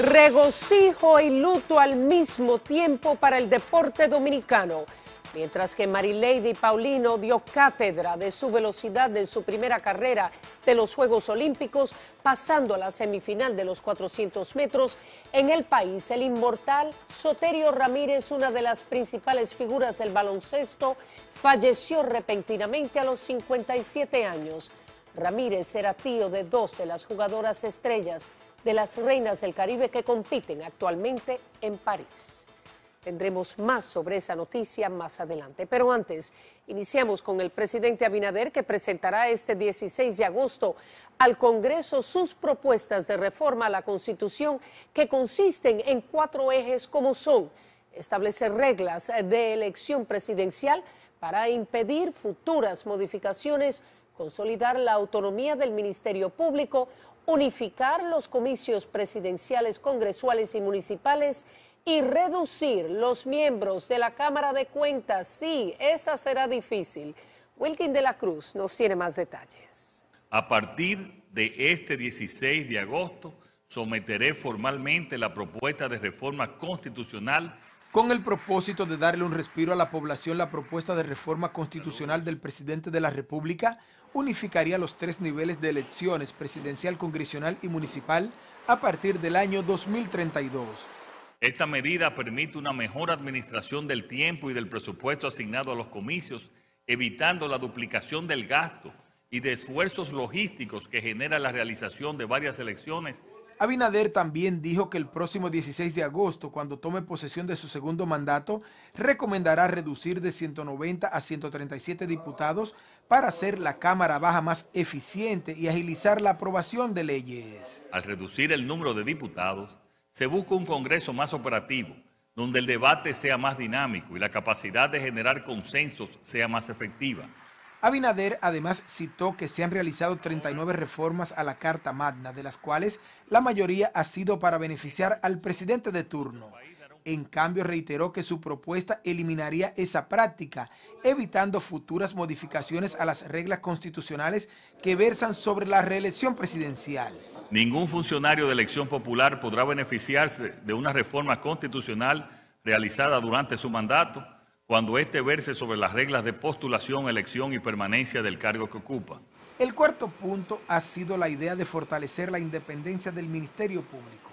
Regocijo y luto al mismo tiempo para el deporte dominicano. Mientras que Marilady Paulino dio cátedra de su velocidad en su primera carrera de los Juegos Olímpicos, pasando a la semifinal de los 400 metros, en el país el inmortal Soterio Ramírez, una de las principales figuras del baloncesto, falleció repentinamente a los 57 años. Ramírez era tío de dos de las jugadoras estrellas de las reinas del Caribe que compiten actualmente en París. Tendremos más sobre esa noticia más adelante. Pero antes, iniciamos con el presidente Abinader que presentará este 16 de agosto al Congreso sus propuestas de reforma a la Constitución que consisten en cuatro ejes como son establecer reglas de elección presidencial para impedir futuras modificaciones, consolidar la autonomía del Ministerio Público, unificar los comicios presidenciales, congresuales y municipales y reducir los miembros de la Cámara de Cuentas. Sí, esa será difícil. Wilkin de la Cruz nos tiene más detalles. A partir de este 16 de agosto, someteré formalmente la propuesta de reforma constitucional con el propósito de darle un respiro a la población, la propuesta de reforma constitucional del presidente de la República unificaría los tres niveles de elecciones presidencial, congresional y municipal a partir del año 2032. Esta medida permite una mejor administración del tiempo y del presupuesto asignado a los comicios, evitando la duplicación del gasto y de esfuerzos logísticos que genera la realización de varias elecciones. Abinader también dijo que el próximo 16 de agosto, cuando tome posesión de su segundo mandato, recomendará reducir de 190 a 137 diputados para hacer la Cámara Baja más eficiente y agilizar la aprobación de leyes. Al reducir el número de diputados, se busca un Congreso más operativo, donde el debate sea más dinámico y la capacidad de generar consensos sea más efectiva. Abinader además citó que se han realizado 39 reformas a la Carta Magna, de las cuales la mayoría ha sido para beneficiar al presidente de turno. En cambio, reiteró que su propuesta eliminaría esa práctica, evitando futuras modificaciones a las reglas constitucionales que versan sobre la reelección presidencial. Ningún funcionario de elección popular podrá beneficiarse de una reforma constitucional realizada durante su mandato cuando éste verse sobre las reglas de postulación, elección y permanencia del cargo que ocupa. El cuarto punto ha sido la idea de fortalecer la independencia del Ministerio Público.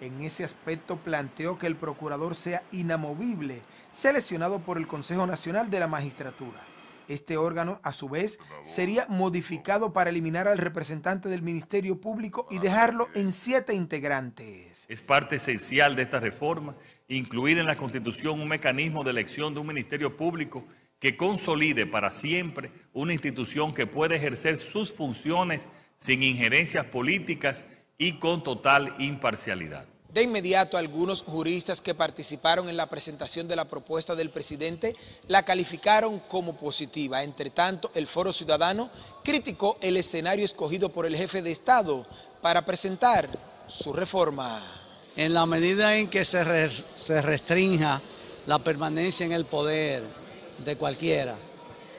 En ese aspecto planteó que el procurador sea inamovible, seleccionado por el Consejo Nacional de la Magistratura. Este órgano, a su vez, sería modificado para eliminar al representante del Ministerio Público y dejarlo en siete integrantes. Es parte esencial de esta reforma incluir en la Constitución un mecanismo de elección de un Ministerio Público que consolide para siempre una institución que puede ejercer sus funciones sin injerencias políticas y con total imparcialidad. De inmediato, algunos juristas que participaron en la presentación de la propuesta del presidente la calificaron como positiva. Entre tanto, el Foro Ciudadano criticó el escenario escogido por el jefe de Estado para presentar su reforma. En la medida en que se, se restrinja la permanencia en el poder de cualquiera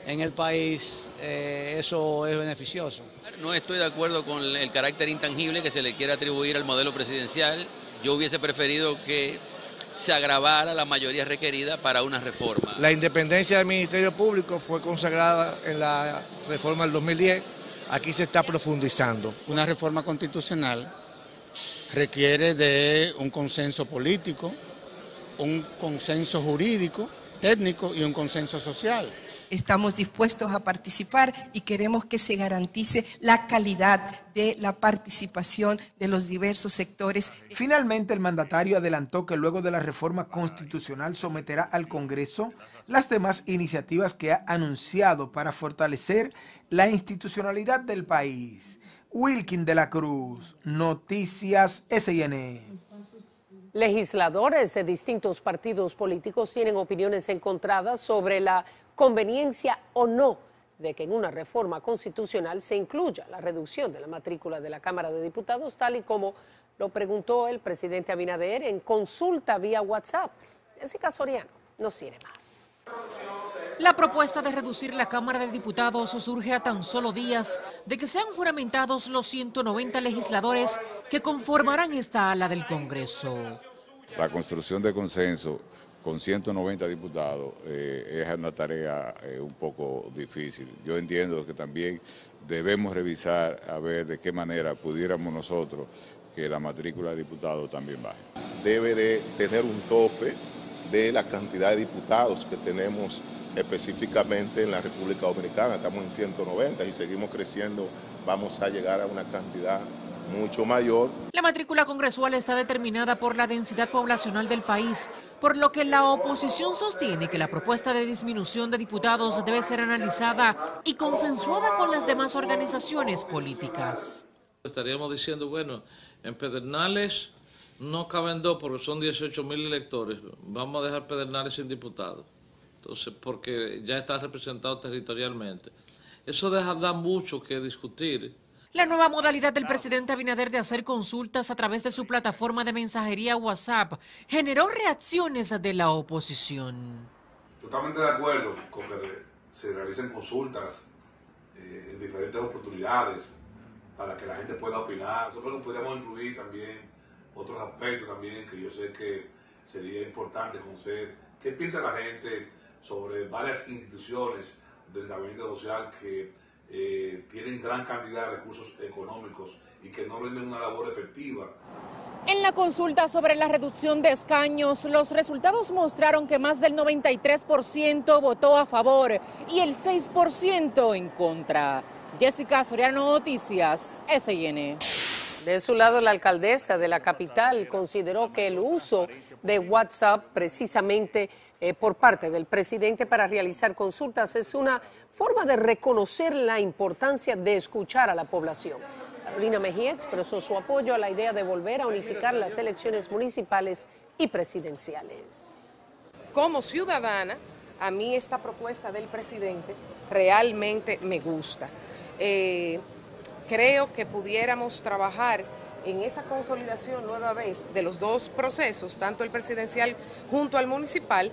en el país, eh, eso es beneficioso. No estoy de acuerdo con el carácter intangible que se le quiere atribuir al modelo presidencial yo hubiese preferido que se agravara la mayoría requerida para una reforma. La independencia del Ministerio Público fue consagrada en la reforma del 2010, aquí se está profundizando. Una reforma constitucional requiere de un consenso político, un consenso jurídico, técnico y un consenso social. Estamos dispuestos a participar y queremos que se garantice la calidad de la participación de los diversos sectores. Finalmente, el mandatario adelantó que luego de la reforma constitucional someterá al Congreso las demás iniciativas que ha anunciado para fortalecer la institucionalidad del país. Wilkin de la Cruz, Noticias SN. Legisladores de distintos partidos políticos tienen opiniones encontradas sobre la conveniencia o no de que en una reforma constitucional se incluya la reducción de la matrícula de la Cámara de Diputados, tal y como lo preguntó el presidente Abinader en consulta vía WhatsApp. Jessica Soriano nos tiene más. La propuesta de reducir la Cámara de Diputados surge a tan solo días de que sean juramentados los 190 legisladores que conformarán esta ala del Congreso. La construcción de consenso con 190 diputados eh, es una tarea eh, un poco difícil. Yo entiendo que también debemos revisar a ver de qué manera pudiéramos nosotros que la matrícula de diputados también baje. Debe de tener un tope de la cantidad de diputados que tenemos específicamente en la República Dominicana. Estamos en 190 y seguimos creciendo, vamos a llegar a una cantidad mucho mayor. La matrícula congresual está determinada por la densidad poblacional del país, por lo que la oposición sostiene que la propuesta de disminución de diputados debe ser analizada y consensuada con las demás organizaciones políticas. Estaríamos diciendo, bueno, en Pedernales no caben dos porque son 18 mil electores, vamos a dejar Pedernales sin diputados, entonces porque ya está representado territorialmente. Eso deja da mucho que discutir. La nueva modalidad del presidente Abinader de hacer consultas a través de su plataforma de mensajería WhatsApp generó reacciones de la oposición. Totalmente de acuerdo con que se realicen consultas eh, en diferentes oportunidades para que la gente pueda opinar. Nosotros podríamos incluir también otros aspectos también que yo sé que sería importante conocer qué piensa la gente sobre varias instituciones del gabinete social que eh, tienen gran cantidad de recursos económicos y que no rinden una labor efectiva. En la consulta sobre la reducción de escaños, los resultados mostraron que más del 93% votó a favor y el 6% en contra. Jessica Soriano Noticias, SN. De su lado, la alcaldesa de la capital consideró que el uso de WhatsApp precisamente eh, por parte del presidente para realizar consultas es una forma de reconocer la importancia de escuchar a la población. Carolina Mejía expresó su apoyo a la idea de volver a unificar las elecciones municipales y presidenciales. Como ciudadana, a mí esta propuesta del presidente realmente me gusta. Eh, creo que pudiéramos trabajar en esa consolidación nueva vez de los dos procesos, tanto el presidencial junto al municipal,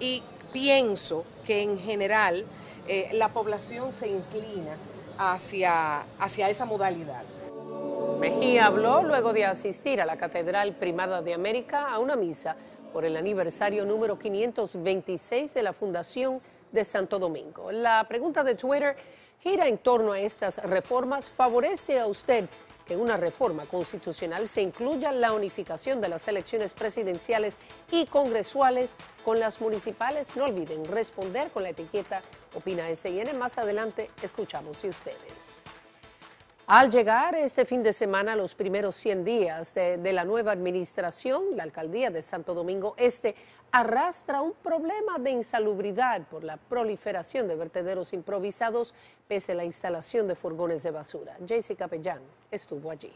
y pienso que en general eh, la población se inclina hacia, hacia esa modalidad. Mejía habló luego de asistir a la Catedral Primada de América a una misa por el aniversario número 526 de la Fundación de Santo Domingo. La pregunta de Twitter gira en torno a estas reformas. ¿Favorece a usted que una reforma constitucional se incluya la unificación de las elecciones presidenciales y congresuales con las municipales? No olviden responder con la etiqueta Opina SIN. Más adelante escuchamos de ustedes. Al llegar este fin de semana los primeros 100 días de, la nueva administración, la alcaldía de Santo Domingo Este arrastra un problema de insalubridad por la proliferación de vertederos improvisados pese a la instalación de furgones de basura. Jaycee Capellán estuvo allí.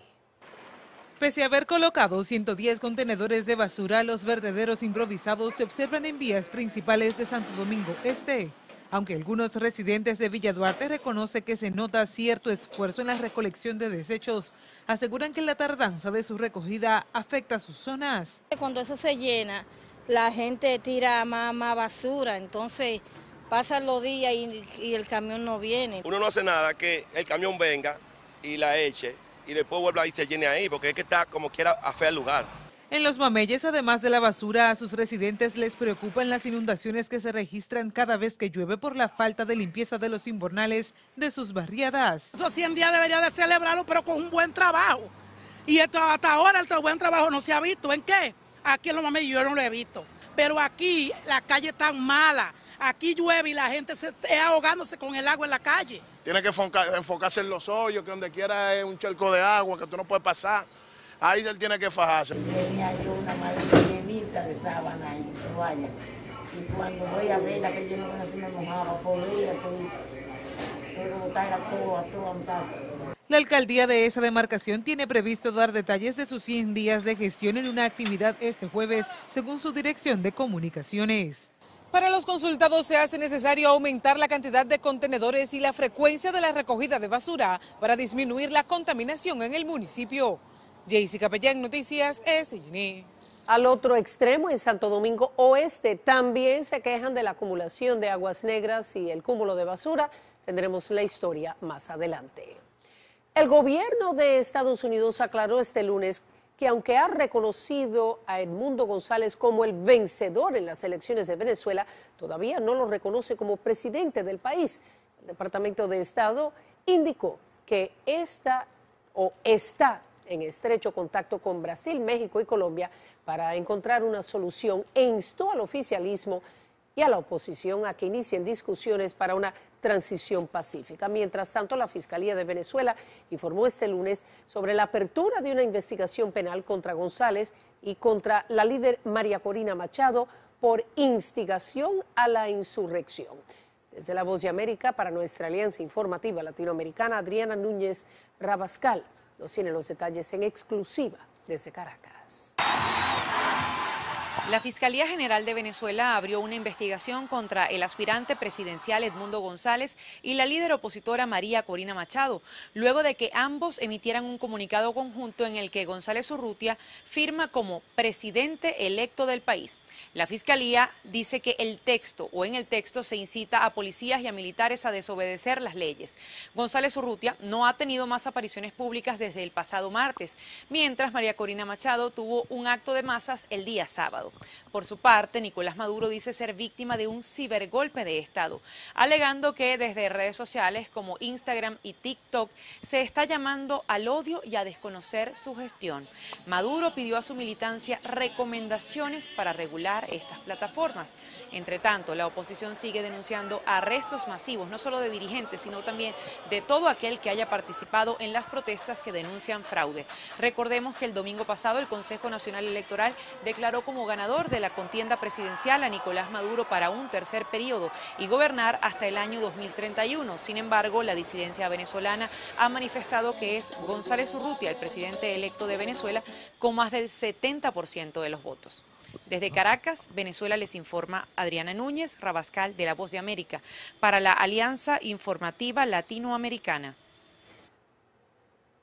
Pese a haber colocado 110 contenedores de basura, los vertederos improvisados se observan en vías principales de Santo Domingo Este aunque algunos residentes de Villa Duarte reconocen que se nota cierto esfuerzo en la recolección de desechos, aseguran que la tardanza de su recogida afecta a sus zonas. Cuando eso se llena, la gente tira más, basura, entonces pasan los días y, y el camión no viene. Uno no hace nada que el camión venga y la eche y después vuelva y se llene ahí, porque es que está como quiera a fe el lugar. En los mameyes, además de la basura, a sus residentes les preocupan las inundaciones que se registran cada vez que llueve por la falta de limpieza de los invernales de sus barriadas. Esos 100 días debería de celebrarlo, pero con un buen trabajo. Y esto, hasta ahora el buen trabajo no se ha visto. ¿En qué? Aquí en los mameyes yo no lo he visto. Pero aquí la calle está mala. Aquí llueve y la gente se está ahogándose con el agua en la calle. Tiene que enfocarse en los hoyos, que donde quiera hay un charco de agua, que tú no puedes pasar. Ahí él tiene que fajarse. Tenía yo una maleta llenita de sábana y toalla. Y cuando voy a ver la que yo no se me mojaba, podría, pero botarla todo, a toda muchacha. La alcaldía de esa demarcación tiene previsto dar detalles de sus 100 días de gestión en una actividad este jueves, según su dirección de comunicaciones. Para los consultados se hace necesario aumentar la cantidad de contenedores y la frecuencia de la recogida de basura para disminuir la contaminación en el municipio. Jaycee Capellán, Noticias SN. Al otro extremo, en Santo Domingo Oeste, también se quejan de la acumulación de aguas negras y el cúmulo de basura. Tendremos la historia más adelante. El gobierno de Estados Unidos aclaró este lunes que aunque ha reconocido a Edmundo González como el vencedor en las elecciones de Venezuela, todavía no lo reconoce como presidente del país. El Departamento de Estado indicó que esta o está en estrecho contacto con Brasil, México y Colombia para encontrar una solución e instó al oficialismo y a la oposición a que inicien discusiones para una transición pacífica. Mientras tanto, la Fiscalía de Venezuela informó este lunes sobre la apertura de una investigación penal contra González y contra la líder María Corina Machado por instigación a la insurrección. Desde la Voz de América, para nuestra Alianza Informativa Latinoamericana, Adriana Núñez Rabascal nos tiene los detalles en exclusiva desde Caracas. La Fiscalía General de Venezuela abrió una investigación contra el aspirante presidencial Edmundo González y la líder opositora María Corina Machado, luego de que ambos emitieran un comunicado conjunto en el que González Urrutia firma como presidente electo del país. La Fiscalía dice que el texto o en el texto se incita a policías y a militares a desobedecer las leyes. González Urrutia no ha tenido más apariciones públicas desde el pasado martes, mientras María Corina Machado tuvo un acto de masas el día sábado. Por su parte, Nicolás Maduro dice ser víctima de un cibergolpe de Estado, alegando que desde redes sociales como Instagram y TikTok se está llamando al odio y a desconocer su gestión. Maduro pidió a su militancia recomendaciones para regular estas plataformas. Entre tanto, la oposición sigue denunciando arrestos masivos, no solo de dirigentes, sino también de todo aquel que haya participado en las protestas que denuncian fraude. Recordemos que el domingo pasado el Consejo Nacional Electoral declaró como ganador de la contienda presidencial a Nicolás Maduro para un tercer periodo y gobernar hasta el año 2031. Sin embargo, la disidencia venezolana ha manifestado que es González Urrutia, el presidente electo de Venezuela, con más del 70% de los votos. Desde Caracas, Venezuela les informa Adriana Núñez Rabascal de La Voz de América para la Alianza Informativa Latinoamericana.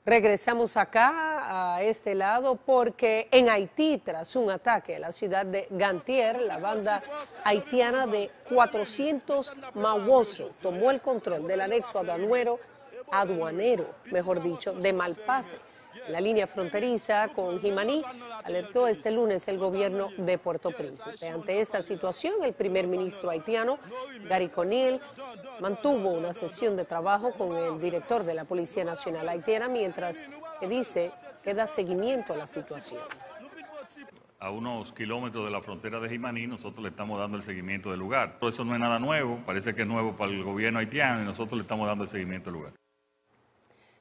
Regresamos acá a este lado porque en Haití, tras un ataque a la ciudad de Gantier, la banda haitiana de 400 Mawoso tomó el control del anexo aduanero, aduanero, mejor dicho, de Malpase la línea fronteriza con Jimaní, alertó este lunes el gobierno de Puerto Príncipe. Ante esta situación, el primer ministro haitiano, Gary Conil, mantuvo una sesión de trabajo con el director de la Policía Nacional haitiana, mientras que dice que da seguimiento a la situación a unos kilómetros de la frontera de Jimaní, nosotros le estamos dando el seguimiento del lugar. Todo eso no es nada nuevo, parece que es nuevo para el gobierno haitiano y nosotros le estamos dando el seguimiento del lugar.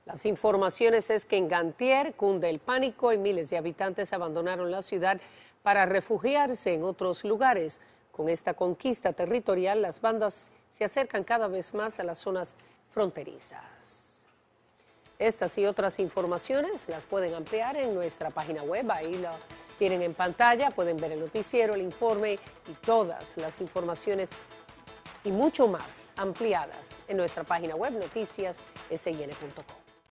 Las informaciones es que en Gantier cunde el pánico y miles de habitantes abandonaron la ciudad para refugiarse en otros lugares. Con esta conquista territorial, las bandas se acercan cada vez más a las zonas fronterizas. Estas y otras informaciones las pueden ampliar en nuestra página web, ahí lo tienen en pantalla, pueden ver el noticiero, el informe y todas las informaciones y mucho más ampliadas en nuestra página web noticiassn.com.